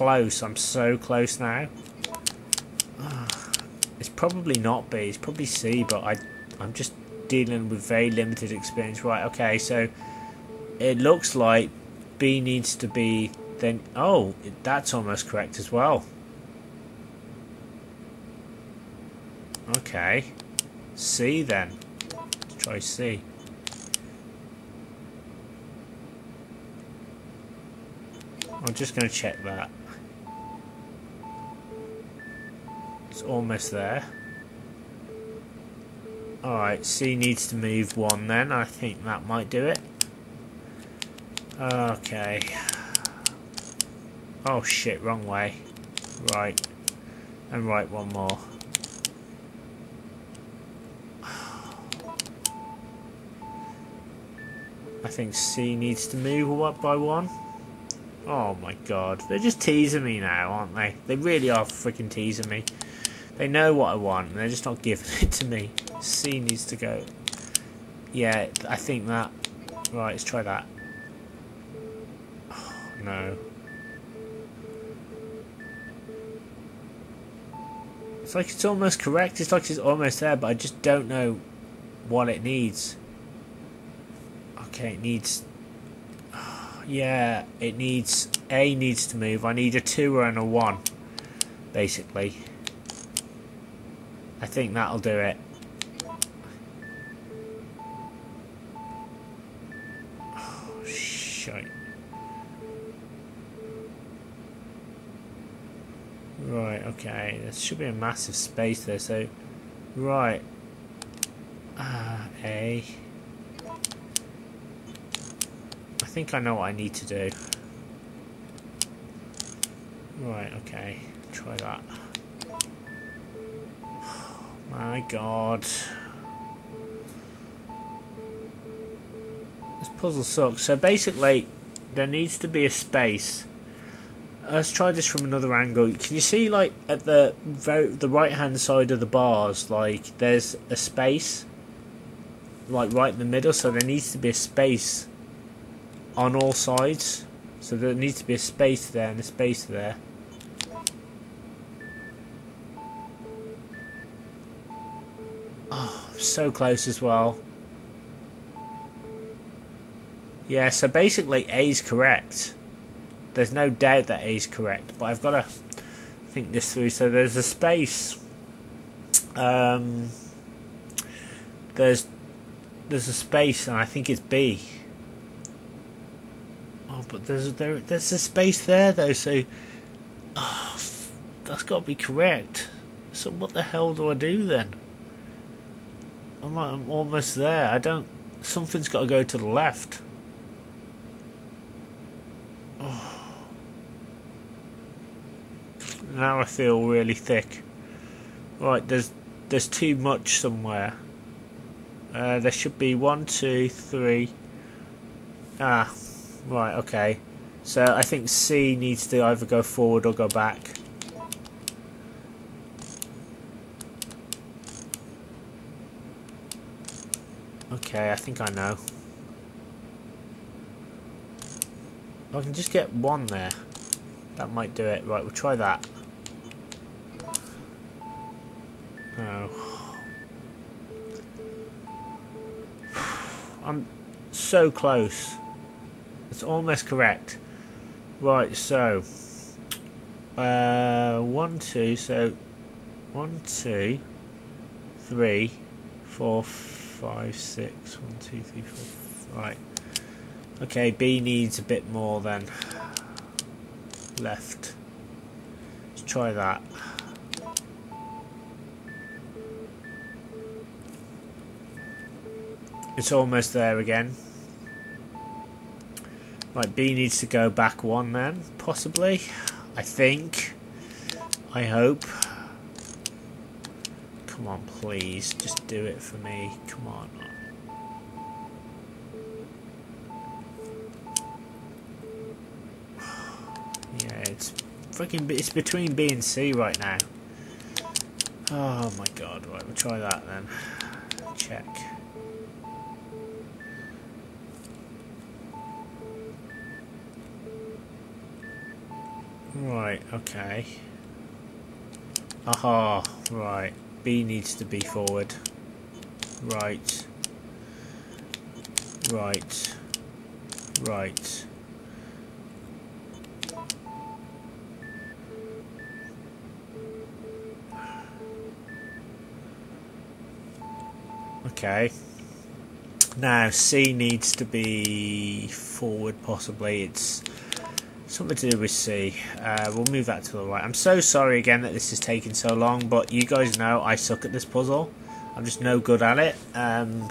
close. I'm so close now. It's probably not B. It's probably C, but I, I'm just dealing with very limited experience. Right, okay, so it looks like B needs to be then... Oh, that's almost correct as well. Okay. C then. Let's try C. I'm just going to check that. It's almost there. Alright, C needs to move one then. I think that might do it. Okay. Oh shit, wrong way. Right. And right one more. I think C needs to move up by one. Oh my god. They're just teasing me now, aren't they? They really are freaking teasing me. They know what I want, and they're just not giving it to me. C needs to go. Yeah, I think that. Right, let's try that. Oh, no. It's like it's almost correct. It's like it's almost there, but I just don't know what it needs. Okay, it needs yeah, it needs A needs to move. I need a two and a one, basically. I think that'll do it. Oh. Right, okay. There should be a massive space there, so... Right. Uh, A think I know what I need to do. Right, okay. Try that. My god. This puzzle sucks. So basically, there needs to be a space. Let's try this from another angle. Can you see, like, at the very, the right-hand side of the bars, like, there's a space? Like, right in the middle, so there needs to be a space on all sides. So there needs to be a space there and a space there. Oh, so close as well. Yeah, so basically A is correct. There's no doubt that A is correct, but I've got to think this through. So there's a space. Um, there's there's a space, and I think it's B. Oh, but there's there there's a space there though, so oh, that's got to be correct. So what the hell do I do then? I'm, I'm almost there. I don't. Something's got to go to the left. Oh. Now I feel really thick. Right, there's there's too much somewhere. Uh, there should be one, two, three. Ah, Right, okay. So I think C needs to either go forward or go back. Okay, I think I know. I can just get one there. That might do it. Right, we'll try that. No. I'm so close. It's almost correct. Right, so uh, one, two, so one, two, three, four, five, six, one, two, three, four. Right. Okay, B needs a bit more than left. Let's try that. It's almost there again. Right, B needs to go back one then, possibly. I think. I hope. Come on, please. Just do it for me. Come on. Yeah, it's freaking. It's between B and C right now. Oh my god. Right, we'll try that then. Check. Right, okay. Aha, right. B needs to be forward. Right. Right. Right. Okay. Now C needs to be forward possibly. It's something to do with C. Uh, we'll move that to the right. I'm so sorry again that this is taking so long, but you guys know I suck at this puzzle. I'm just no good at it. Um,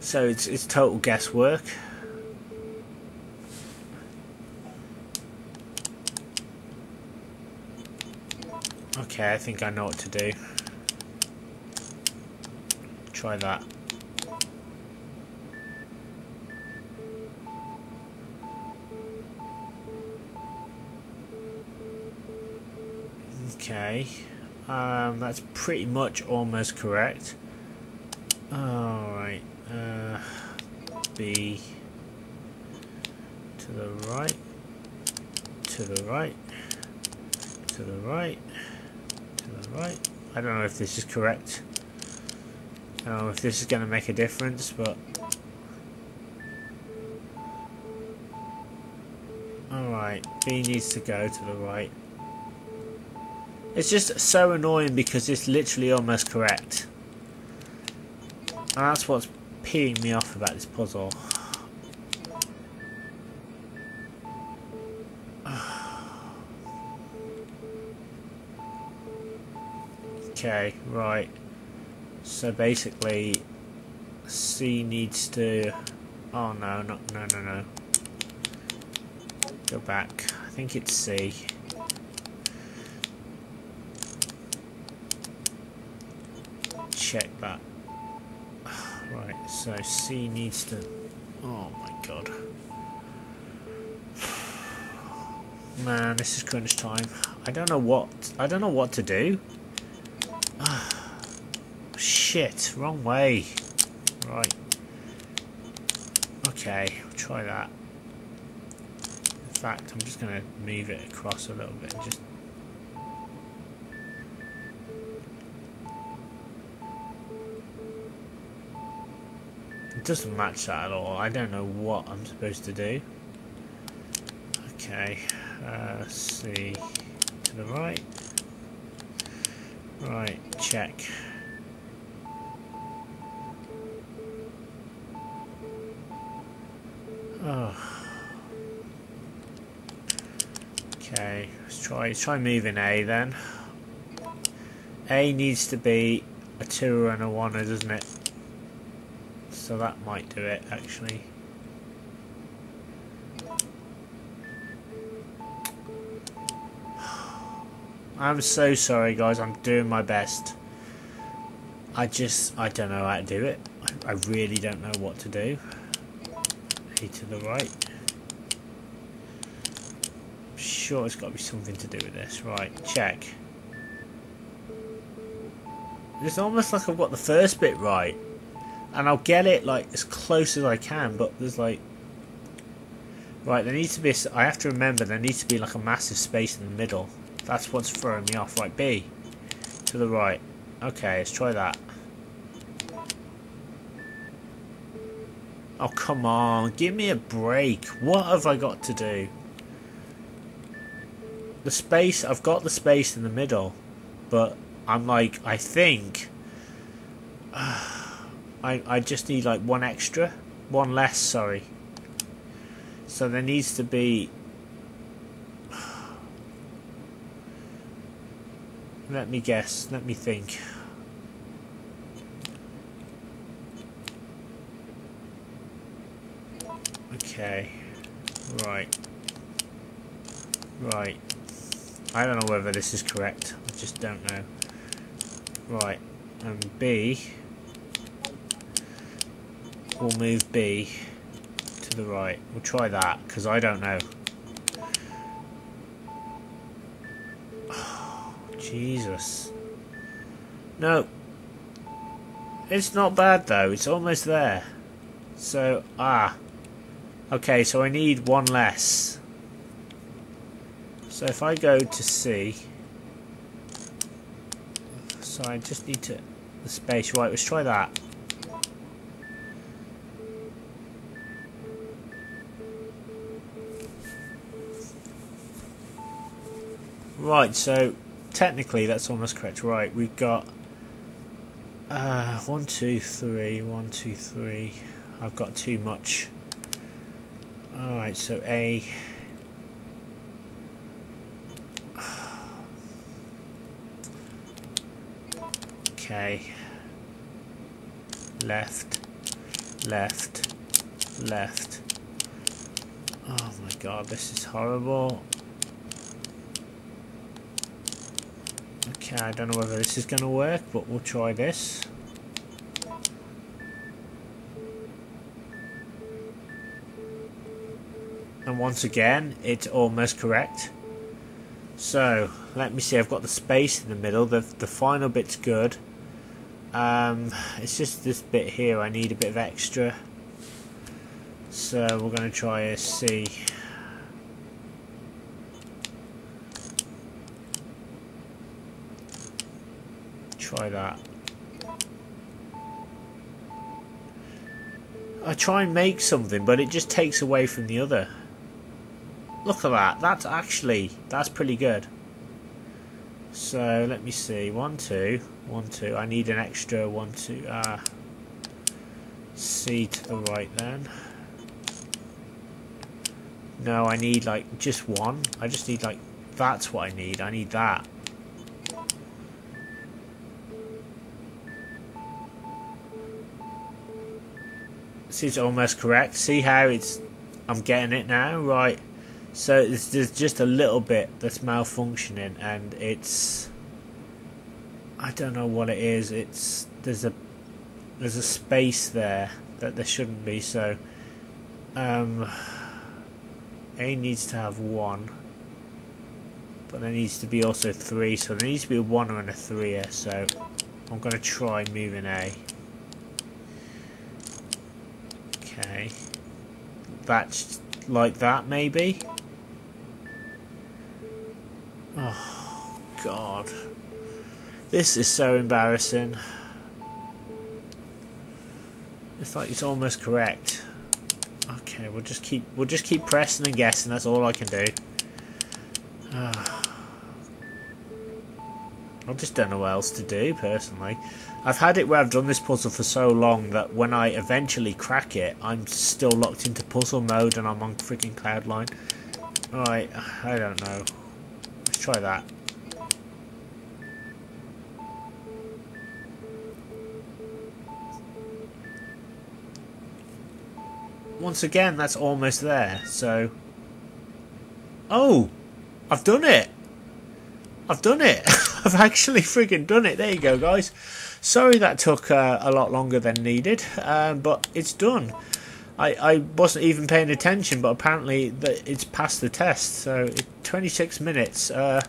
so it's, it's total guesswork. Okay, I think I know what to do. Try that. Okay. Um, that's pretty much almost correct. Alright. Uh, B to the right. To the right. To the right. To the right. I don't know if this is correct. I don't know if this is going to make a difference, but... Alright, B needs to go to the right. It's just so annoying because it's literally almost correct. And that's what's peeing me off about this puzzle. okay, right. So basically, C needs to... Oh no, no, no, no, no. Go back. I think it's C. check that. Right, so C needs to... Oh my god. Man, this is crunch time. I don't know what... I don't know what to do. Shit, wrong way. Right. Okay, we'll try that. In fact, I'm just going to move it across a little bit just doesn't match that at all. I don't know what I'm supposed to do. Okay, uh, C to the right. Right, check. Oh. Okay, let's try let's try moving A then. A needs to be a two and a one, doesn't it? So that might do it actually. I'm so sorry guys, I'm doing my best. I just, I don't know how to do it. I, really don't know what to do. A to the right. I'm sure it's got to be something to do with this. Right, check. It's almost like I've got the first bit right and I'll get it like as close as I can but there's like right there needs to be I have to remember there needs to be like a massive space in the middle. That's what's throwing me off. Right B. To the right. Okay let's try that. Oh come on. Give me a break. What have I got to do? The space I've got the space in the middle but I'm like I think uh, I, I just need like one extra. One less, sorry. So there needs to be... Let me guess. Let me think. Okay. Right. Right. I don't know whether this is correct. I just don't know. Right. And B we'll move B to the right. We'll try that, because I don't know. Jesus. No. It's not bad, though. It's almost there. So, ah. Okay, so I need one less. So if I go to C, so I just need to the space. Right, let's try that. Right, so technically that's almost correct. Right, we've got uh, one, two, three, one, two, three. I've got too much. Alright, so A. Okay. Left, left, left. Oh my god, this is horrible. Okay, I don't know whether this is going to work, but we'll try this. And once again, it's almost correct. So, let me see, I've got the space in the middle, the, the final bit's good. Um, it's just this bit here, I need a bit of extra. So, we're going to try a C. Try that. I try and make something, but it just takes away from the other. Look at that. That's actually, that's pretty good. So, let me see. One, two. One, two. I need an extra one, two. Ah. C to the right then. No, I need like just one. I just need like, that's what I need. I need that. See, it's almost correct. See how it's... I'm getting it now? Right. So there's just a little bit that's malfunctioning and it's... I don't know what it is. It's... There's a... There's a space there that there shouldn't be, so... Um... A needs to have one. But there needs to be also three, so there needs to be a one and a three so... I'm going to try moving A. Okay. That's like that, maybe? Oh, God. This is so embarrassing. It's like it's almost correct. Okay, we'll just keep we'll just keep pressing and guessing. That's all I can do. Ah. I just don't know what else to do, personally. I've had it where I've done this puzzle for so long that when I eventually crack it, I'm still locked into puzzle mode and I'm on freaking Cloudline. Alright, I don't know. Let's try that. Once again, that's almost there, so... Oh! I've done it! I've done it! I've actually frigging done it. There you go, guys. Sorry that took uh, a lot longer than needed, um, but it's done. I, I wasn't even paying attention, but apparently that it's passed the test. So 26 minutes. Uh,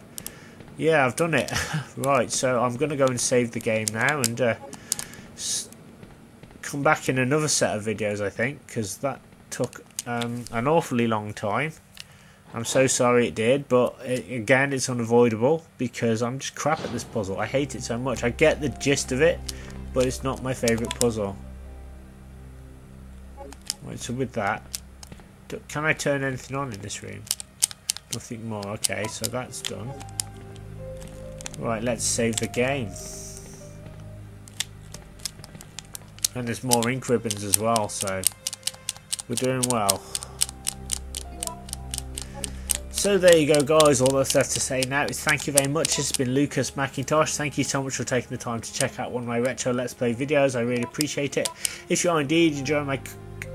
yeah, I've done it. right, so I'm going to go and save the game now and uh, come back in another set of videos, I think, because that took um, an awfully long time. I'm so sorry it did, but it, again, it's unavoidable because I'm just crap at this puzzle. I hate it so much. I get the gist of it, but it's not my favourite puzzle. Right, so with that, can I turn anything on in this room? Nothing more. Okay, so that's done. Right, let's save the game. And there's more ink ribbons as well, so we're doing well. So there you go guys, all that's left to say now is thank you very much, has been Lucas Mackintosh, thank you so much for taking the time to check out one of my retro let's play videos, I really appreciate it. If you are indeed enjoying my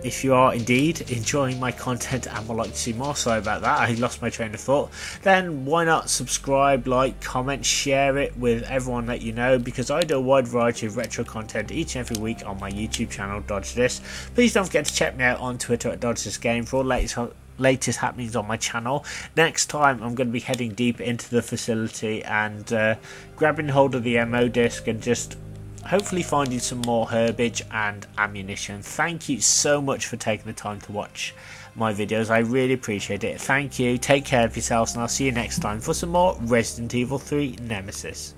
if you are indeed enjoying my content and would like to see more, sorry about that, I lost my train of thought, then why not subscribe, like, comment, share it with everyone that you know because I do a wide variety of retro content each and every week on my YouTube channel, Dodge This. Please don't forget to check me out on Twitter at Dodge This Game for all latest latest happenings on my channel. Next time I'm going to be heading deep into the facility and uh, grabbing hold of the MO disc and just hopefully finding some more herbage and ammunition. Thank you so much for taking the time to watch my videos. I really appreciate it. Thank you. Take care of yourselves and I'll see you next time for some more Resident Evil 3 Nemesis.